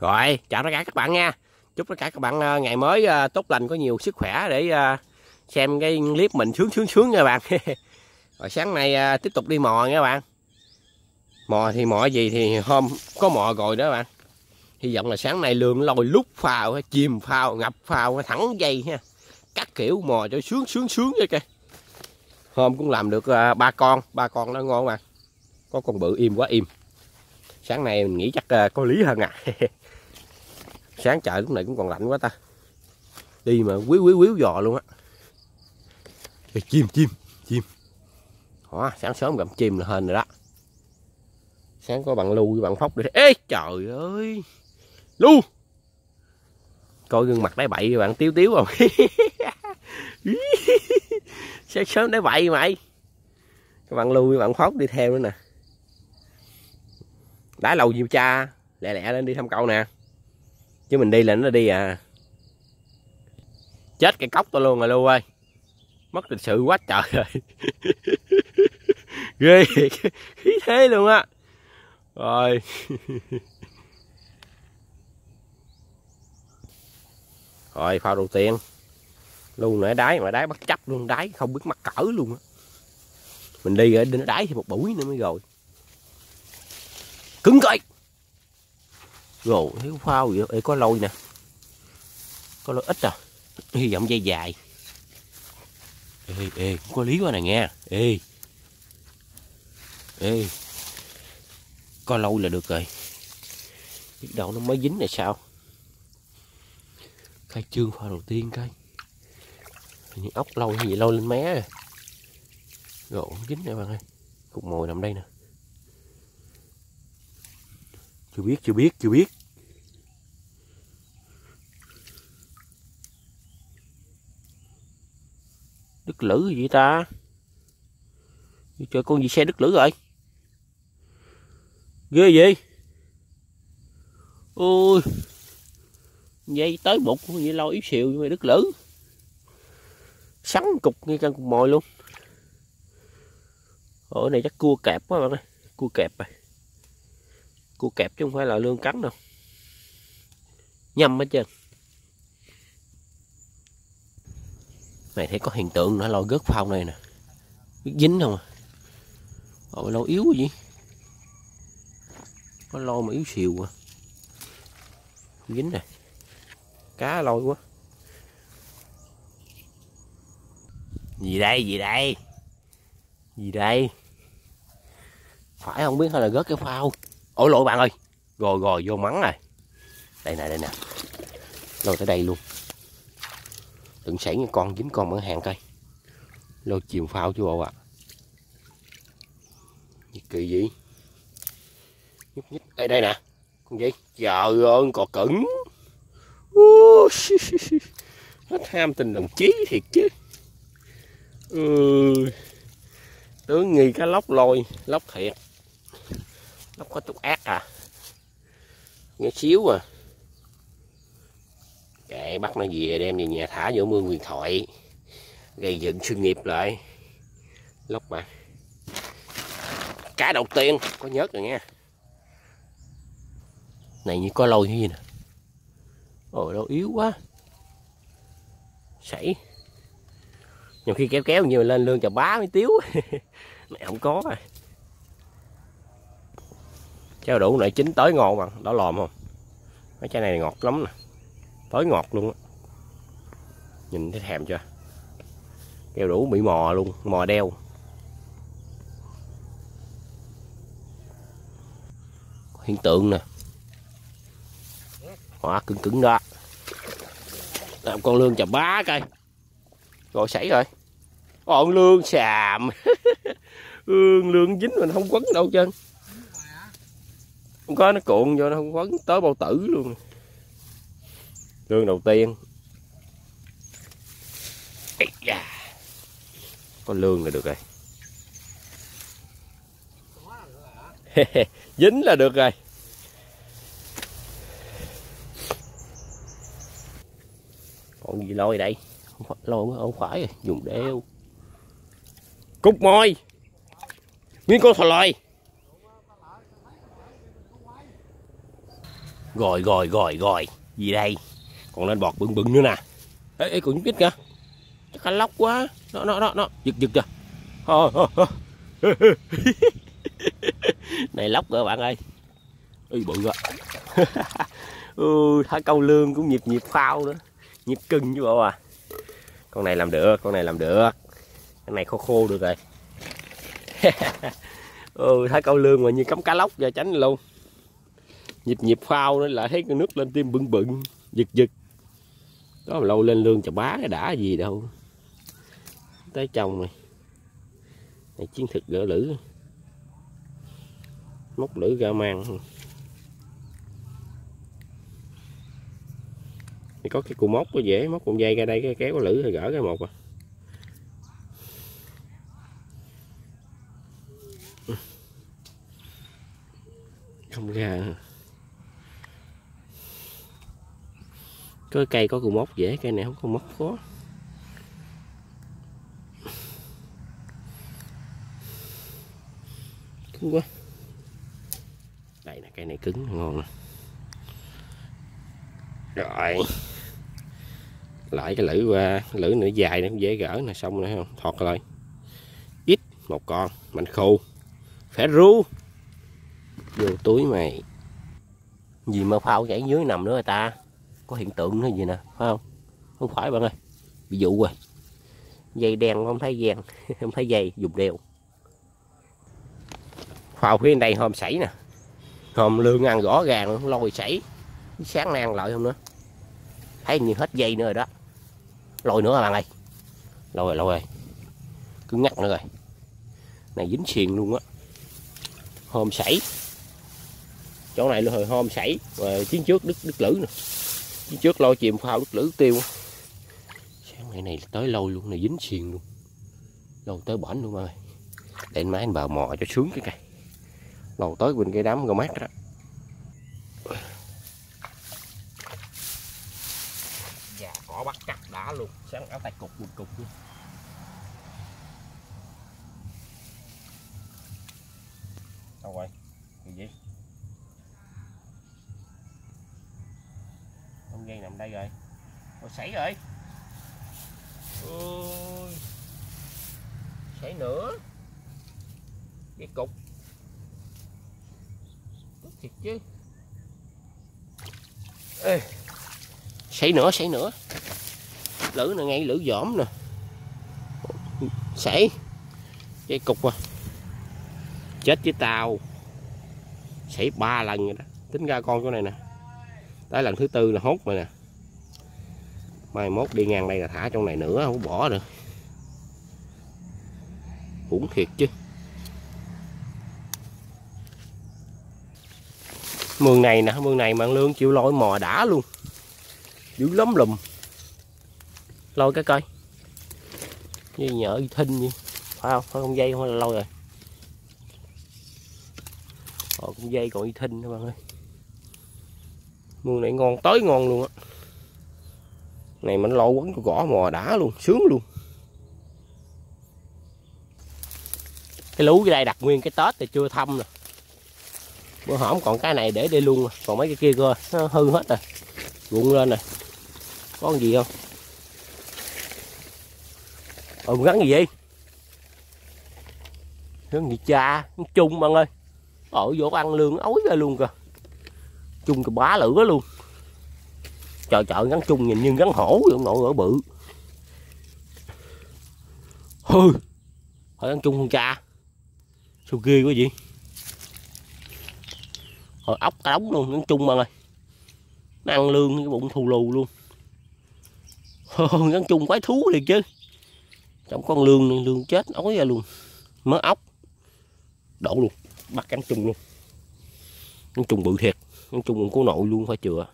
rồi, chào tất cả các bạn nha. Chúc tất cả các bạn ờ, ngày mới ờ, tốt lành, có nhiều sức khỏe để ờ, xem cái clip mình sướng sướng sướng nha bạn. Rồi sáng nay tiếp tục đi mò nha bạn. Mò thì mò gì thì hôm, có mò rồi đó bạn. Hy vọng là sáng nay lương lôi lúc phao, chìm phao, ngập phao, thẳng dây ha. Các kiểu mò cho sướng sướng sướng vậy kìa. Hôm cũng làm được ba con ba con nó ngon mà. Có con bự im quá im. Sáng nay mình nghĩ chắc có lý hơn à. sáng trời lúc này cũng còn lạnh quá ta. Đi mà quýu quýu quýu giò luôn á. Chim chim chim. Đó, sáng sớm gặp chim là hên rồi đó. Sáng có bạn lưu với bạn phóc đi. Ê trời ơi. Lưu coi gương mặt đáy bậy bạn tiếu tiếu không? Sáng sớm đáy bậy mày. Các bạn lưu với bạn phóc đi theo nữa nè. Đá lầu nhiều cha? Lẹ lẹ lên đi thăm cậu nè chứ mình đi là nó đi à. Chết cái cốc tôi luôn rồi, lưu ơi. Mất lịch sự quá trời rồi. Ghê khí thế luôn á. Rồi. Rồi, phao đầu tiên. Luôn nữa đáy mà đáy bất chấp luôn, đáy không biết mắc cỡ luôn á. Mình đi ở đáy thì một buổi nữa mới rồi. Cứng coi gồ thấy phao vậy? Ê, có lôi nè. Có lôi ít à? Hy vọng dây dài. Ê ê cũng có lý quá nè nghe. Ê. Ê. Có lâu là được rồi. Biết đâu nó mới dính là sao? Khai trương pha đầu tiên coi. Những ốc lâu hay gì lâu lên mé. Rồi gỗ dính nè bạn ơi. Cục mồi nằm đây nè chưa biết chưa biết chưa biết. Đức lữ gì ta? Trời, con gì xe đức lữ rồi ghê gì ôi, dây tới bụng, vậy lo yếu xìu như mà đức lữ. Sắn cục ngay căn cục mồi luôn. Ở này chắc cua kẹp quá bạn ơi, cua kẹp rồi cua kẹp chứ không phải là lương cắn đâu. Nhâm hết trơn. Này thấy có hiện tượng nó lo gớt phao này nè. Biết dính không à? Ôi lâu yếu gì có lo mà yếu xìu à. Dính nè. Cá lôi quá. Gì đây gì đây? Gì đây? Phải không biết hay là gớt cái phao? Ôi lỗi bạn ơi. Rồi rồi vô mắng rồi đây nè đây nè. Lôi tới đây luôn. Đừng xảy những con dính con ở hàng coi. Lôi chìm phao chứ bộ ạ. À. kỳ gì nhúc nhích. Đây đây nè. Con gì trời ơi cò cứng. Hết ham tình đồng chí thiệt chứ. Ừ. tướng nghi cá lóc lôi. Lóc thiệt lóc có chút ác à? Nghe xíu à. Kệ, bắt nó về đem về nhà thả vô mương huyền thoại. Gây dựng sự nghiệp lại. Lóc mà. Cá đầu tiên, có nhớt rồi nha này, như có lôi như gì nè? Ôi đâu yếu quá. Sảy. Nhiều khi kéo kéo nhiều lên lương chà bá mới tiếu. Mẹ không có à cháo đủ nãy chín tới ngon mà đó lòm không? Mấy chai này ngọt lắm nè, tới ngọt luôn á. Nhìn thấy thèm chưa? Keo đủ bị mò luôn, mò đeo. Hiện tượng nè. Hóa cứng cứng đó. Làm con lương chà bá coi. Rồi sảy rồi. Con lương xàm. Lương lương dính mình không quấn đâu chân không có, nó cuộn vô, nó không quấn, tới bao tử luôn. Lương đầu tiên. Con lương là được rồi. Dính là được rồi. Còn gì lôi đây? Không phải, lôi không phải dùng đeo cúc môi. Nguyên con thò lòi rồi rồi rồi rồi. Gì đây? Còn lên bọt bừng bừng nữa nè. Ê, ê còn nhúc kìa. Chắc cá lóc quá. Nó nó nó nó giật giật kìa. Này lóc rồi bạn ơi. Ui bự quá. Ừ, câu lương cũng nhịp nhịp phao nữa. Nhịp cưng chứ bộ à. Con này làm được con này làm được. Cái này khô khô được rồi. Ừ, thái câu lương mà như cắm cá lóc ra tránh luôn nhịp nhịp phao nữa lại thấy cái nước lên tim bừng bừng, giật giật. Đó mà lâu lên lương chà bá cái đã gì đâu. Tới chồng này. Này, chiến thực gỡ lử. Móc lử ra mang. Thì có cái cù móc có dễ, móc cuộn dây ra đây, cái kéo có lử rồi gỡ cái một à. Không ra. Cái cây có cù mốc dễ, cây này không có mốc khó. Cứng quá. Đây là cây này cứng, ngon nè. Rồi. Lại cái lưỡi qua, lưỡi nữa dài nó dễ gỡ nè, xong nữa không? Thọt rồi ít một con, mạnh khô phải ru. Vô túi mày. Gì mà phao chảy dưới nằm nữa ta? Có hiện tượng hay gì nè, phải không? Không phải bạn ơi, bị dụ rồi. Dây đen không thấy vàng, không thấy dây dùng đều. vào phía đây hôm sảy nè. Hôm lương ăn rõ ràng, lôi sảy. Sáng nay ăn lợi không nữa. Thấy như hết dây nữa rồi đó. Lôi nữa à bạn ơi? Lôi rồi lôi rồi. Cứ ngắt nữa rồi. Này dính xiền luôn á. Hôm sảy. Chỗ này là hồi hôm sảy và chiến trước đứt đứt lử nè chứ trước lôi chìm phao đứt lử tiêu sáng ngày này tới lâu luôn, này dính xiền luôn. Lâu tới bển luôn ơi. Để má anh bờ mò cho sướng cái cây. Lâu tới bên cái đám gò mát đó dạ cỏ bắt cắt đã luôn sáng áo tay cục một cục luôn đâu rồi gì vậy con dây nằm đây rồi rồi sảy rồi ôi sảy nữa cái cục Tức thiệt chứ Ê sảy nữa sảy nữa. Lử nè, ngay lử giỏm nè. Sảy. Cái cục à. Chết với tao sảy ba lần rồi đó. Tính ra con chỗ này nè. Tới lần thứ tư là hốt rồi nè. Mai mốt đi ngang đây là thả trong này nữa, không bỏ được uổng thiệt chứ. Mương này nè mương này mạng lương chịu lỗi mò đã luôn dữ lắm lùm. Lôi cái coi. Như nhỡ thinh như phải không? Phải không dây không? Là lôi rồi. Còn cũng dây còn y thinh các bạn ơi. Mương này ngon tới ngon luôn á. Này mình lộ quấn gõ mò đã luôn. Sướng luôn. Cái lú cái đây đặt nguyên cái tết thì chưa thăm nè. Bữa hổm còn cái này để đây luôn. Còn mấy cái kia cơ nó hư hết rồi. Rụng lên rồi có gì không? Ừ gắn gì vậy? Gắn gì cha? Chung, bạn ơi. Ở vô ăn lương ối ra luôn kìa. Chung cái bá lửa luôn. Trời trời, gắn chung nhìn như gắn hổ vậy nội ở bự. Hư hỏi gắn chung con cha? Sao ghê quá vậy? Hồi ốc cả đống luôn, gắn chung, bạn ơi. Nó ăn lương cái bụng thù lù luôn. Ờ, gắn chung quái thú liền chứ. Trong con lương lương chết ói ra luôn. Mớ ốc. Đổ luôn. Bắt cắn chung luôn. Cắn chung bự thiệt. Cắn chung của nội luôn, phải chừa.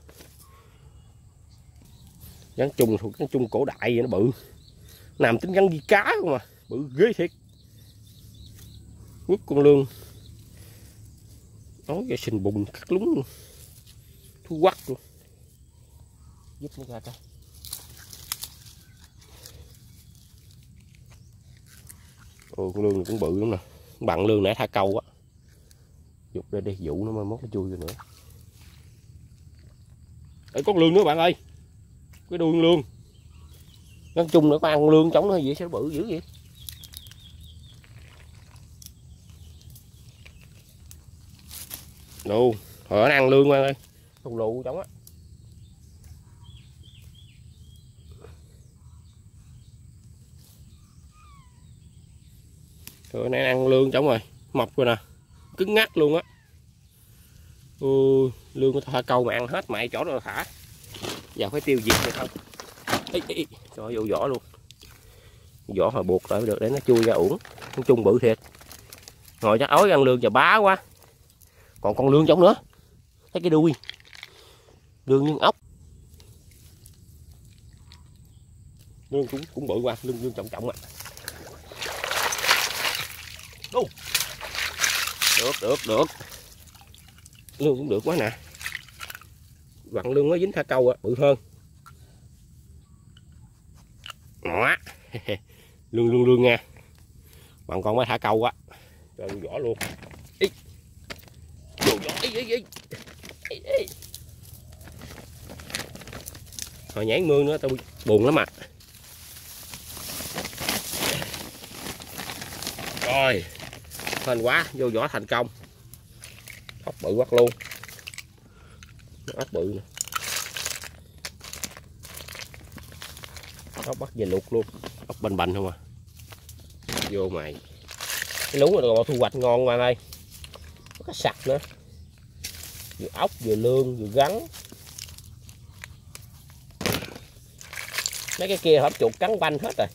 Gắn chung thuộc gắn chung cổ đại vậy nó bự. Làm tính rắn đi cá không mà bự ghê thiệt. Quất con lương ói ra sình bùn cắt lúng luôn. Thu quắc luôn. Giúp nó ra coi ôi con lương cũng bự lắm nè. Bằng lương nãy tha câu á. Dục ra đi, dụ nó mới mốt nó chui rồi nữa. Ở con lương nữa bạn ơi. Cái đuôi lương. Nói chung nữa có ăn lương chống nó gì sẽ bự dữ vậy? Đù hồi nó ăn lương bạn ơi. Thùng lụ chống á. Rồi nó ăn lương trống rồi. Mập rồi nè. Cứng ngắt luôn á. Lương của thả câu mà ăn hết mày chỗ nào thả. Giờ phải tiêu diệt được không? Ê, ê, cho vô vỏ luôn. Vỏ mà buộc lại được để nó chui ra uổng. Nói chung bự thiệt. Ngồi chắc ói ăn lương và bá quá. Còn con lương trống nữa. Thấy cái đuôi. Lương nhưng ốc. Lương cũng cũng bự qua lương lương trọng trọng à được được được. Lương cũng được quá nè. Vặn lương nó dính thả câu á, bự hơn. Đó lương lương lương nha. Bạn con mới thả câu á. Rồi vỏ luôn. Ý hồi nhảy mương nữa, tao buồn lắm à. Rồi hên quá, vô vỏ thành công. Ốc bự quá luôn. Ốc bự nè. Ốc bắt về luộc luôn. Ốc bành bành không à? Vô mày. Cái lú rồi còn thu hoạch ngon mà đây có cái sạch nữa. Vừa ốc, vừa lương, vừa gắn. Mấy cái kia hộp chuột cắn banh hết rồi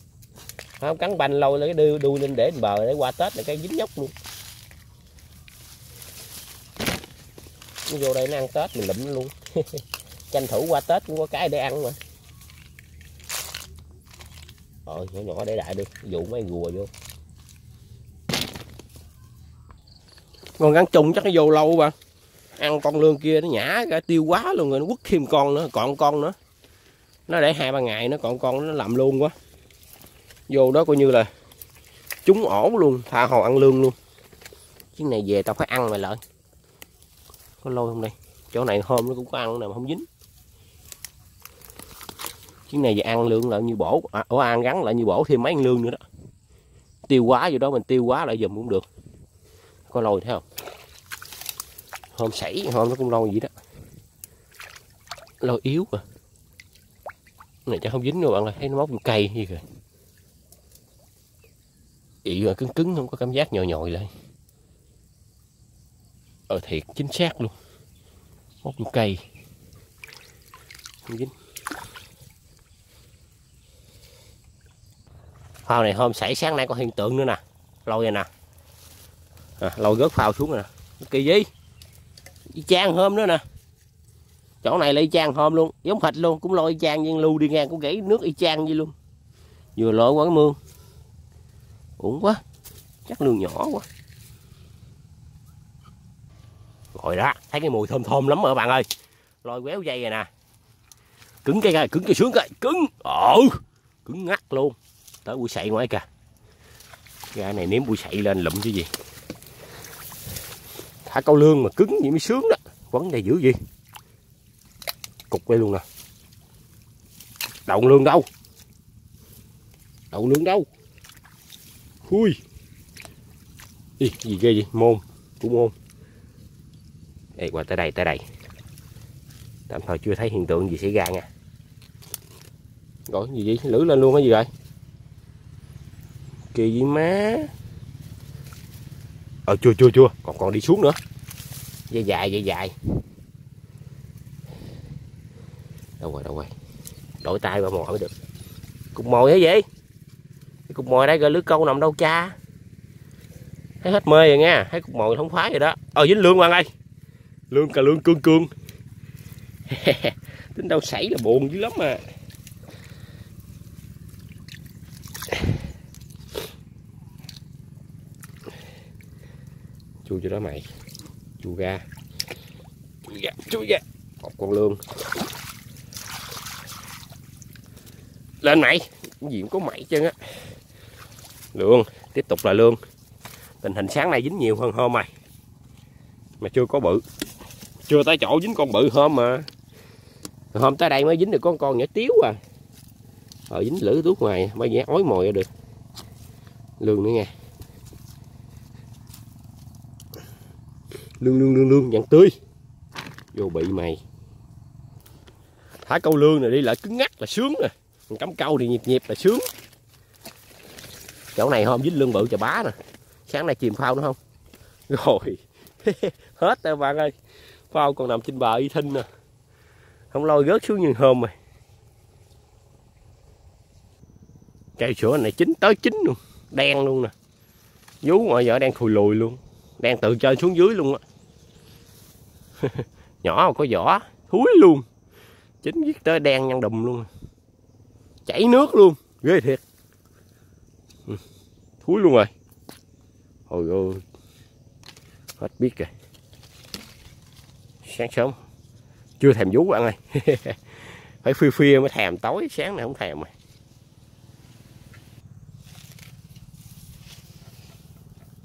không, cắn banh lâu lấy đưa đuôi lên để bờ để qua tết là cái dính nhóc luôn. Nó vô đây nó ăn tết mình lụm luôn. Tranh thủ qua tết cũng có cái để ăn mà. Rồi, nhỏ nhỏ để đại đi, dụ mấy rùa vô. Con gắn chung chắc nó vô lâu mà ăn con lương kia nó nhả cả tiêu quá luôn rồi, nó quất thêm con nữa, còn con nữa. Nó để hai ba ngày nó còn con nó làm luôn quá vô đó coi như là chúng ổ luôn tha hồ ăn lương luôn. Chuyến này về tao phải ăn mày lợi. Có lôi không đây? Chỗ này hôm nó cũng có ăn nè mà không dính. Chuyến này về ăn lương lại như bổ à, ở ăn gắn lại như bổ thêm mấy lương nữa đó. Tiêu quá vô đó mình tiêu quá lại dùm cũng được. Có lôi thấy không? Hôm sảy hôm nó cũng lôi vậy đó. Lôi yếu à. Này chắc không dính đâu bạn ơi thấy nó móc cây gì kìa ị rồi cứng cứng không có cảm giác nhồi nhồi lại. Ờ thiệt chính xác luôn. Móc vô cây. Không dính. Phao này hôm xảy sáng nay có hiện tượng nữa nè. Lôi này nè. À, lôi gớt phao xuống rồi nè. Kỳ gì? Y chang hôm nữa nè. Chỗ này là y chang hôm luôn. Giống thịt luôn cũng lôi y chang nhưng lưu đi ngang cũng gãy nước y chang vậy luôn. Vừa lội qua cái mương uổng quá. Chắc lương nhỏ quá. Rồi đó, thấy cái mùi thơm thơm lắm rồi bạn ơi. Lôi quéo dây rồi nè. Cứng cây cứng cây sướng cây cứng. Ồ cứng ngắt luôn. Tới bụi sậy ngoài kìa. Ra này nếm bụi sậy lên lụm chứ gì. Thả câu lương mà cứng vậy mới sướng đó. Quấn đây dữ gì cục đây luôn nè. Đậu lương đâu? Đậu lương đâu? Hui Ý, gì ghê gì môn cũng môn. Đây qua tới đây tới đây. Tạm thời chưa thấy hiện tượng gì xảy ra nha. Gọi gì vậy? Lử lên luôn cái gì rồi? kỳ gì má. Ờ chưa chưa chưa. Còn còn đi xuống nữa. Dây dài dây dài. Đâu rồi đâu rồi? Đổi tay vào mồi mới được. Cục mồi hay vậy? Cục mồi đây rồi lưới câu nằm đâu cha? Thấy hết mê rồi nha thấy cục mồi không khoái rồi đó. Ờ dính lương bạn ơi. Lương cà lương cương cương. Tính đâu sảy là buồn dữ lắm mà. Chui cho đó mày. Chui ra. Chui ra chui ra. Một con lương. Lên mày. Cái gì cũng có mày chân á lương, tiếp tục là lương. Tình hình sáng nay dính nhiều hơn hôm mày mà chưa có bự. Chưa tới chỗ dính con bự hôm mà. Hôm tới đây mới dính được con con nhỏ tiếu à. Ở dính lửa thuốc ngoài, mới nhé, ói mồi ra được. Lương nữa nha lương lương lương lương dạng tươi. Vô bị mày. Thả câu lương này đi lại cứng ngắt là sướng nè. Cắm câu thì nhịp nhịp là sướng chỗ này hôm dính lương bự chà bá nè. Sáng nay chìm phao nữa không? Rồi. Hết rồi bạn ơi. Phao còn nằm trên bờ y thinh nè. Không lôi gớt xuống như hôm rồi. Cây sữa này chín tới chín luôn. Đen luôn nè. Vú ngoài vợ đang thùi lùi luôn. Đang từ chơi xuống dưới luôn á. Nhỏ mà có vỏ. Thúi luôn. Chín viết tới đen nhăn đùm luôn. Chảy nước luôn. Ghê thiệt ừ, thúi luôn rồi. Hồi ơi hết biết rồi. Sáng sớm. Chưa thèm vú ăn ơi. Phải phi phi mới thèm tối sáng này không thèm rồi.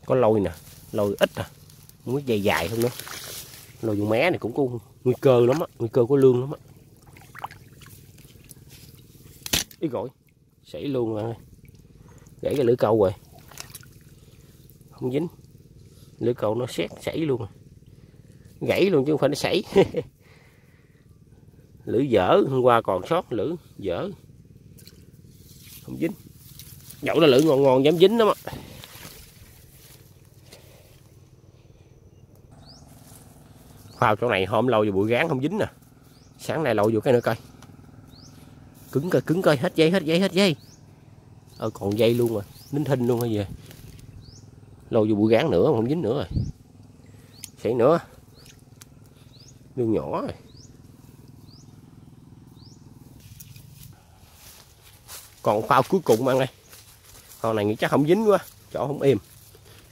Có lôi nè lôi ít à muốn dài dài không nữa. Lôi dùng mé này cũng có nguy cơ lắm á nguy cơ có lương lắm á. Ý gọi sảy luôn rồi gãy cái lưỡi câu rồi. Không dính. Lưỡi câu nó xét sảy luôn. Gãy luôn chứ không phải nó sảy. Lưỡi dở, hôm qua còn sót lưỡi dở. Không dính. Dẫu là lưỡi ngon ngon dám dính lắm á. Phao chỗ này, hôm lâu vô bụi gán không dính nè. Sáng nay lâu vô cái nữa coi. Cứng coi cứng coi, hết dây hết dây hết dây ờ còn dây luôn rồi nín thinh luôn hay gì? Lâu vô bụi gán nữa không dính nữa rồi. Xảy nữa. Đường nhỏ rồi. Còn phao cuối cùng ăn đây. Con này nghĩ chắc không dính quá, chỗ không im.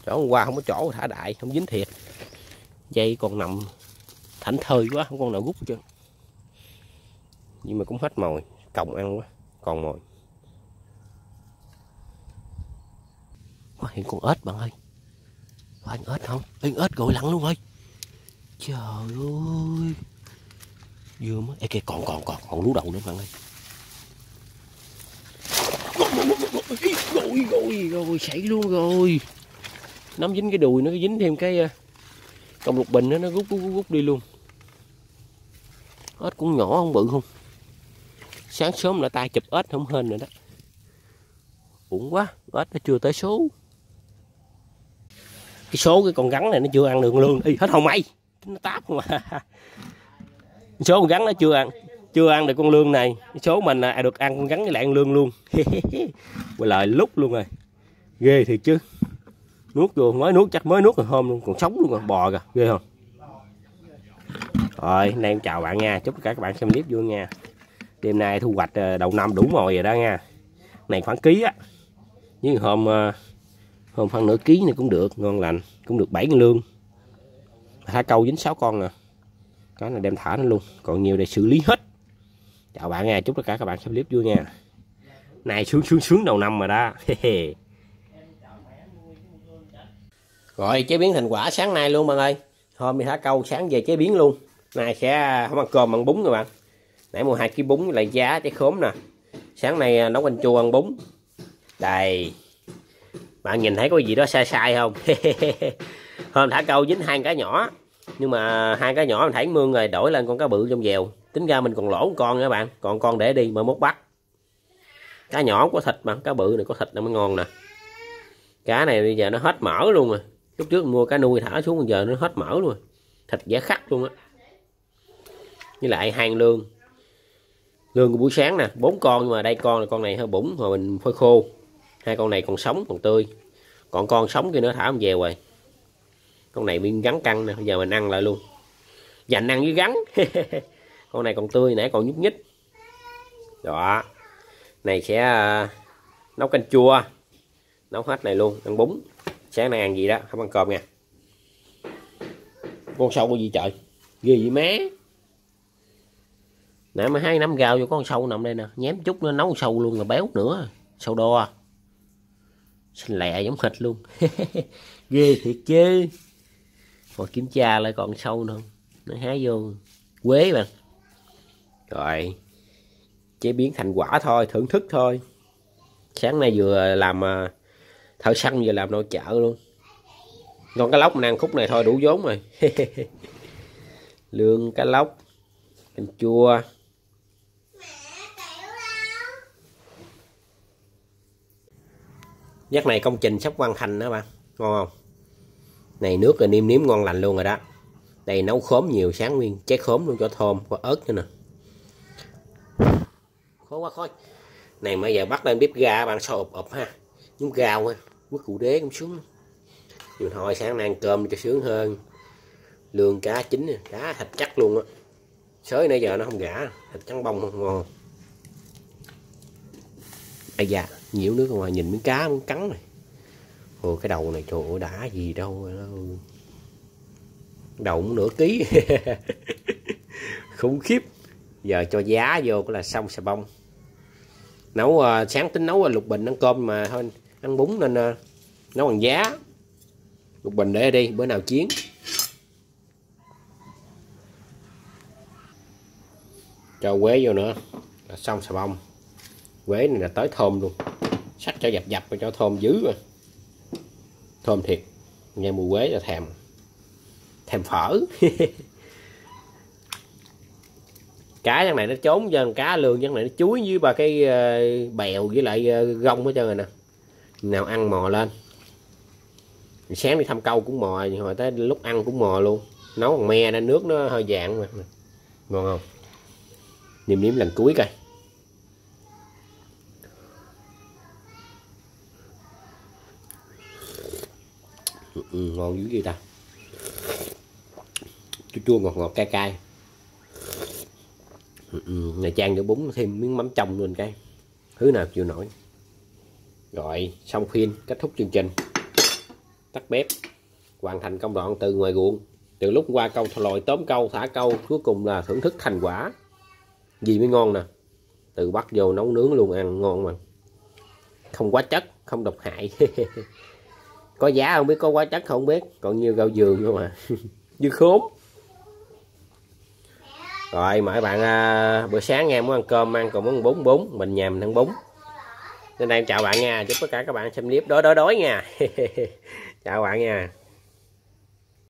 Chỗ hôm qua không có chỗ thả đại, không dính thiệt. Dây còn nằm thảnh thơi quá, không con nào rút chứ nhưng mà cũng hết mồi, còng ăn quá, còn mồi. Hiện con ếch bạn ơi. Anh ếch không? Anh ếch gội lặn luôn ơi. Trời ơi. Vừa mới Ê, kìa còn còn còn còn lú đầu nữa bạn ơi. Rồi rồi rồi xảy luôn rồi. Nắm dính cái đùi nó dính thêm cái ờ, lục bình đó, nó rút rút rút đi luôn. Ếch cũng nhỏ không bự không? Sáng sớm là tay chụp ếch không hên rồi đó. Uổng quá ếch nó chưa tới số cái số cái con rắn này nó chưa ăn được lương Ê, hết hồng mây nó táp mà số con rắn nó chưa ăn chưa ăn được con lương này. Số mình à, được ăn con rắn với lại ăn lương luôn. Quay lại lúc luôn rồi. Ghê thiệt chứ. Nuốt vô mới nuốt chắc mới nuốt rồi hôm luôn còn sống luôn còn bò kìa. Ghê không? Rồi nay em chào bạn nha. Chúc tất cả các bạn xem clip vui nha. Đêm nay thu hoạch ờ, đầu năm đủ mồi rồi đó nha. Này khoảng ký á. Nhưng hôm ờ, không phân nửa ký này cũng được, ngon lành, cũng được bảy lương. Thả câu dính 6 con nè. Cái này đem thả nó luôn, còn nhiều để xử lý hết. Chào bạn nha, chúc tất cả các bạn xem clip vui nha. Này, sướng sướng sướng đầu năm mà đó. Rồi, chế biến thành quả sáng nay luôn bạn ơi. Hôm đi thả câu sáng về chế biến luôn. Này sẽ không ăn cơm, ăn bún rồi bạn. Nãy mua hai ký bún lại giá trái khóm nè. Sáng nay à, nấu canh chua ăn bún. Đây bạn nhìn thấy có gì đó sai sai không? Hôm thả câu dính hai cá nhỏ. Nhưng mà hai cá nhỏ mình thấy mương rồi đổi lên con cá bự trong dèo tính ra mình còn lỗ một con nữa bạn. Còn con để đi mà mốt bắt. Cá nhỏ có thịt mà, cá bự này có thịt nó mới ngon nè. Cá này bây giờ nó hết mỡ luôn rồi. Lúc trước mua cá nuôi thả xuống, bây giờ nó hết mỡ luôn. Thịt dễ khắc luôn á. Với lại hàng lương lương của buổi sáng nè, bốn con nhưng mà đây con là con này hơi bụng mà mình phơi khô hai con này còn sống, còn tươi. Còn con sống kia nữa, thả về rồi con này miếng gắn căng nè bây giờ mình ăn lại luôn. Dành ăn với gắn. Con này còn tươi, nãy còn nhúc nhích. Đó. Này sẽ à, nấu canh chua. Nấu hết này luôn, ăn bún. Sáng nay ăn gì đó, không ăn cơm nha. Con sâu có gì trời? Ghê gì má. Nãy mới hai nắm gạo vô con sâu nằm đây nè. Nhém chút nữa nấu sâu luôn là béo nữa. Sâu đo xanh lẹ giống thịt luôn. Ghê thiệt chứ. Còn kiểm tra lại còn sâu nữa. Nó hái vô. Quế bạn rồi. Chế biến thành quả thôi, thưởng thức thôi. Sáng nay vừa làm à, thợ săn vừa làm nội chợ luôn. Con cá lóc mình ăn khúc này thôi, đủ vốn rồi. Lương cá lóc, canh chua. Giấc này công trình sắp hoàn thành đó bạn Ngon không? Này nước là niêm nếm ngon lành luôn rồi đó. Đây nấu khóm nhiều sáng nguyên trái khóm luôn cho thơm Có ớt nữa nè. Khó quá khói Này bây giờ bắt lên bếp ga bạn sao ụp ụp ha. Nhúng gạo ha Quất cụ đế cũng xuống. Nhưng thôi sáng nay ăn cơm cho sướng hơn. Lương cá chín Cá thịt chắc luôn á. Sới nãy giờ nó không gã Thịt trắng bông không ngon. Ây da nhiễu nước ngoài nhìn miếng cá muốn cắn này. Ồ cái đầu này trời ơi đã gì đâu. Đầu cũng nửa ký. Khủng khiếp. Giờ cho giá vô là xong xà bông. Nấu uh, sáng tính nấu lục bình ăn cơm mà thôi ăn bún nên uh, nấu bằng giá. Lục bình để đi bữa nào chiến. Cho quế vô nữa là xong xà bông. Quế này là tới thơm luôn sắc cho dập dập cho thơm dữ rồi. Thơm thiệt. Nghe mùi quế là thèm. Thèm phở. Cá trong này nó trốn dân, cá lương trong này nó chuối với ba cái ờ, bèo với lại ờ, gông hết trơn rồi nè. Nào ăn mò lên. Sáng đi thăm câu cũng mò, hồi tới lúc ăn cũng mò luôn. Nấu bằng me nên nước nó hơi dạng mà. Ngon không? Niềm nếm lần cuối coi. Ừ, ngon dữ gì ta? Chua chua ngọt ngọt cay cay. Ừ, ừ, này trang nữa bún thêm miếng mắm trong luôn cái. Thứ nào chịu nổi. Rồi xong phiên kết thúc chương trình. Tắt bếp. Hoàn thành công đoạn từ ngoài ruộng. Từ lúc qua câu lòi tóm câu thả câu cuối cùng là thưởng thức thành quả. Gì mới ngon nè? Từ bắt vô nấu nướng luôn ăn ngon mà. Không quá chất không độc hại. có giá không biết có quá chất không biết. Còn nhiều gạo giường không mà như khốn. Rồi mời bạn à, bữa sáng em muốn ăn cơm ăn còn muốn bún bún mình nhà mình ăn bún. Nên đây em chào bạn nha chúc tất cả các bạn xem clip đói đói đói nha. Chào bạn nha.